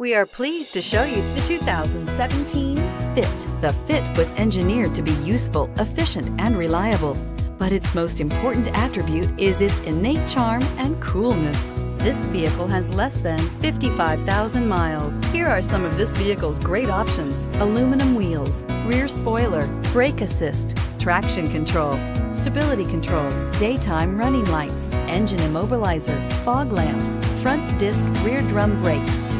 We are pleased to show you the 2017 Fit. The Fit was engineered to be useful, efficient, and reliable. But its most important attribute is its innate charm and coolness. This vehicle has less than 55,000 miles. Here are some of this vehicle's great options. Aluminum wheels, rear spoiler, brake assist, traction control, stability control, daytime running lights, engine immobilizer, fog lamps, front disc rear drum brakes,